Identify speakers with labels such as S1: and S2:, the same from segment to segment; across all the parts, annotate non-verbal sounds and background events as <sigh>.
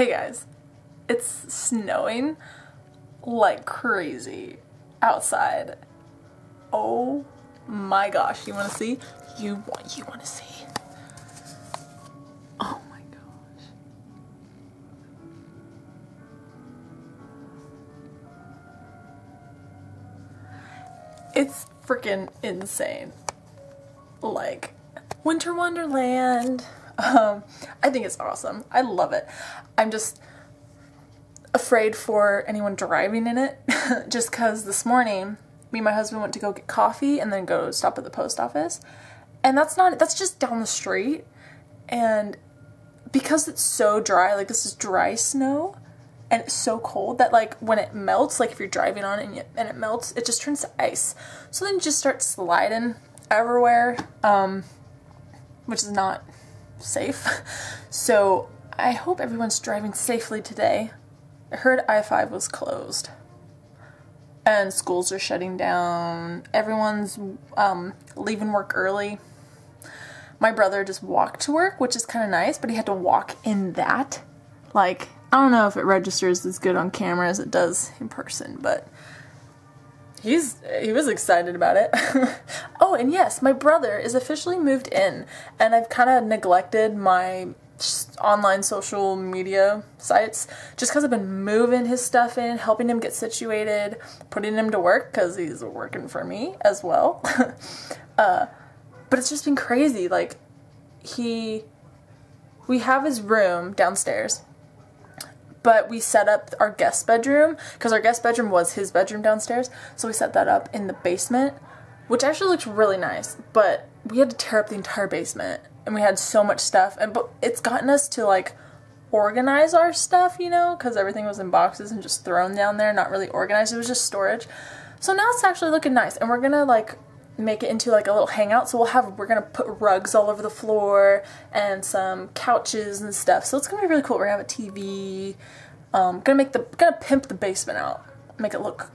S1: Hey guys, it's snowing like crazy outside. Oh my gosh, you want to see? You want you want to see? Oh my gosh. It's freaking insane. Like Winter Wonderland. Um, I think it's awesome. I love it. I'm just afraid for anyone driving in it <laughs> just because this morning me and my husband went to go get coffee and then go stop at the post office and that's not that's just down the street and because it's so dry like this is dry snow and it's so cold that like when it melts like if you're driving on it and, you, and it melts it just turns to ice so then you just start sliding everywhere um, which is not safe so i hope everyone's driving safely today I heard I 5 was closed. And schools are shutting down. Everyone's um, leaving work early. My brother just walked to work, which is kind of nice, but he had to walk in that. Like, I don't know if it registers as good on camera as it does in person, but he's he was excited about it. <laughs> oh, and yes, my brother is officially moved in, and I've kind of neglected my online social media sites just because I've been moving his stuff in, helping him get situated, putting him to work because he's working for me as well. <laughs> uh, but it's just been crazy. Like, he, we have his room downstairs, but we set up our guest bedroom because our guest bedroom was his bedroom downstairs. So we set that up in the basement, which actually looks really nice, but we had to tear up the entire basement and we had so much stuff and but it's gotten us to like organize our stuff you know because everything was in boxes and just thrown down there not really organized it was just storage so now it's actually looking nice and we're gonna like make it into like a little hangout so we'll have we're gonna put rugs all over the floor and some couches and stuff so it's gonna be really cool we're gonna have a tv um gonna make the gonna pimp the basement out make it look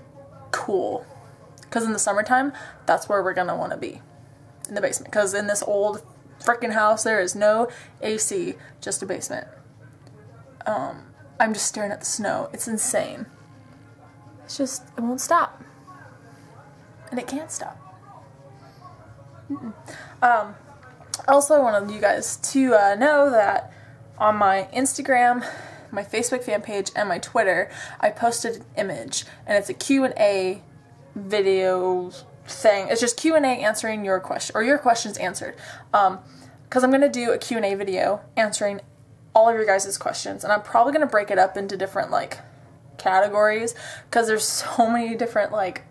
S1: cool because in the summertime that's where we're gonna want to be in the basement because in this old freaking house there is no AC, just a basement. Um, I'm just staring at the snow. It's insane. It's just, it won't stop. And it can't stop. Um, also, I wanted you guys to uh, know that on my Instagram, my Facebook fan page, and my Twitter, I posted an image, and it's a Q&A video thing. It's just Q&A answering your question or your questions answered. Um cuz I'm going to do a Q&A video answering all of your guys' questions and I'm probably going to break it up into different like categories cuz there's so many different like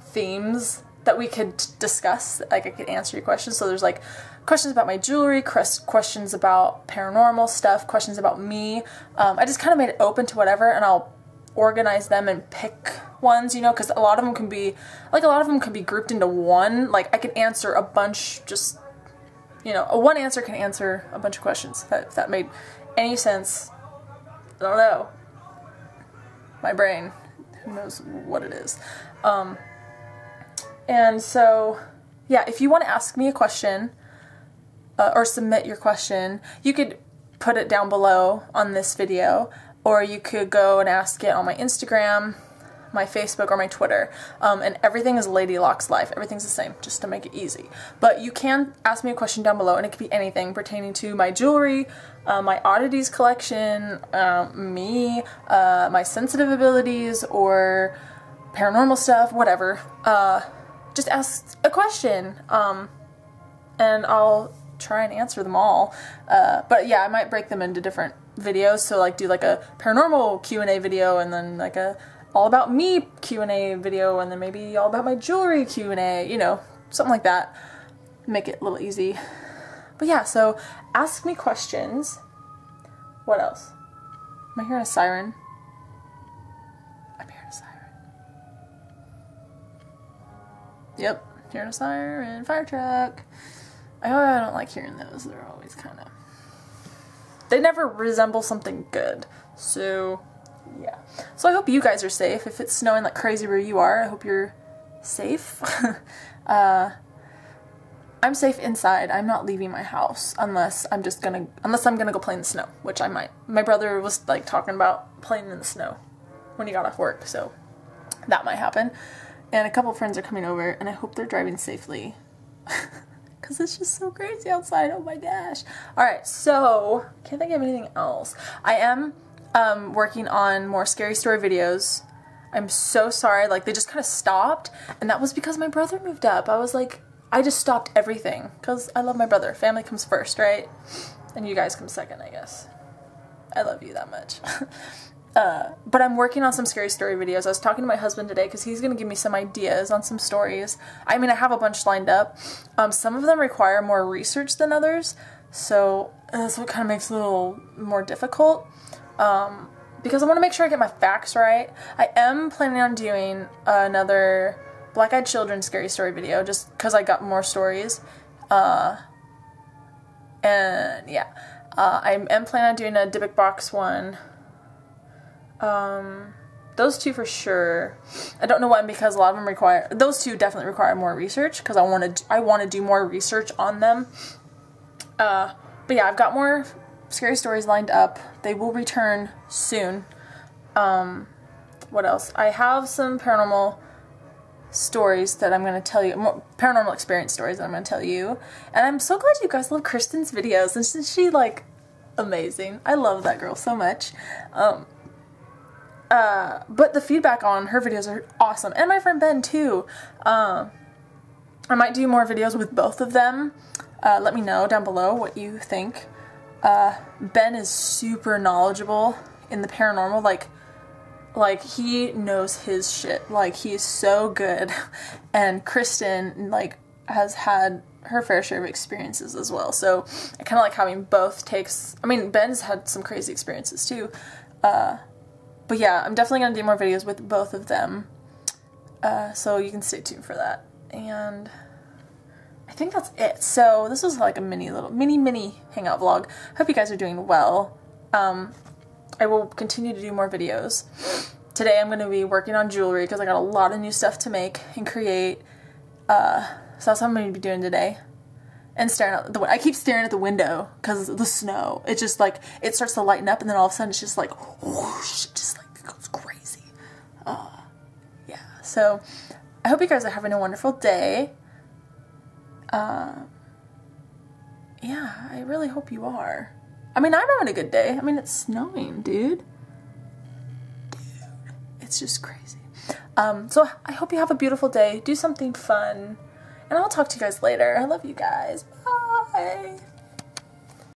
S1: themes that we could discuss like I could answer your questions. So there's like questions about my jewelry, questions about paranormal stuff, questions about me. Um, I just kind of made it open to whatever and I'll organize them and pick ones, you know, because a lot of them can be, like a lot of them can be grouped into one. Like I can answer a bunch, just, you know, a one answer can answer a bunch of questions. That, if that made any sense, I don't know. My brain, who knows what it is. Um, and so, yeah, if you want to ask me a question uh, or submit your question, you could put it down below on this video or you could go and ask it on my Instagram, my Facebook, or my Twitter. Um, and everything is Lady Locks Life. Everything's the same, just to make it easy. But you can ask me a question down below, and it could be anything pertaining to my jewelry, uh, my oddities collection, uh, me, uh, my sensitive abilities, or paranormal stuff, whatever. Just ask a question, um, and I'll try and answer them all. Uh, but yeah, I might break them into different videos. So like do like a paranormal Q and A video, and then like a all about me Q and A video, and then maybe all about my jewelry Q and A. You know, something like that. Make it a little easy. But yeah, so ask me questions. What else? Am I hearing a siren? I'm hearing a siren. Yep, hearing a siren. Fire truck. I don't like hearing those. They're always kind of they never resemble something good. So, yeah. So I hope you guys are safe. If it's snowing like crazy where you are, I hope you're safe. <laughs> uh, I'm safe inside. I'm not leaving my house unless I'm just gonna unless I'm gonna go play in the snow, which I might. My brother was like talking about playing in the snow when he got off work, so that might happen. And a couple friends are coming over, and I hope they're driving safely. <laughs> Because it's just so crazy outside. Oh my gosh. Alright, so, can't think of anything else. I am um, working on more scary story videos. I'm so sorry. Like, they just kind of stopped. And that was because my brother moved up. I was like, I just stopped everything. Because I love my brother. Family comes first, right? And you guys come second, I guess. I love you that much. <laughs> Uh, but I'm working on some scary story videos. I was talking to my husband today because he's going to give me some ideas on some stories. I mean, I have a bunch lined up. Um, some of them require more research than others, so that's what kind of makes it a little more difficult. Um, because I want to make sure I get my facts right. I am planning on doing another Black Eyed Children scary story video just because I got more stories. Uh, and yeah, uh, I am planning on doing a Dybbuk box one um, those two for sure. I don't know when because a lot of them require those two definitely require more research because I want to I want to do more research on them. Uh, but yeah, I've got more scary stories lined up. They will return soon. Um, what else? I have some paranormal stories that I'm going to tell you, paranormal experience stories that I'm going to tell you. And I'm so glad you guys love Kristen's videos. Isn't she like amazing? I love that girl so much. Um, uh, but the feedback on her videos are awesome. And my friend Ben, too. Uh, I might do more videos with both of them. Uh, let me know down below what you think. Uh, ben is super knowledgeable in the paranormal. Like, like he knows his shit. Like he's so good. <laughs> And Kristen, like, has had her fair share of experiences as well. So I kind of like having both takes. I mean, Ben's had some crazy experiences too. Uh, but yeah, I'm definitely going to do more videos with both of them. Uh, so you can stay tuned for that. And I think that's it. So this was like a mini little, mini, mini hangout vlog. Hope you guys are doing well. Um, I will continue to do more videos. Today I'm going to be working on jewelry because I got a lot of new stuff to make and create. Uh, so that's what I'm going to be doing today. And staring out the I keep staring at the window because the snow. It just like, it starts to lighten up and then all of a sudden it's just like whoosh, just like goes crazy. Uh, yeah, so I hope you guys are having a wonderful day. Uh, yeah, I really hope you are. I mean, I'm having a good day. I mean, it's snowing, dude. Dude, it's just crazy. Um, so I hope you have a beautiful day. Do something fun. And I'll talk to you guys later. I love you guys. Bye.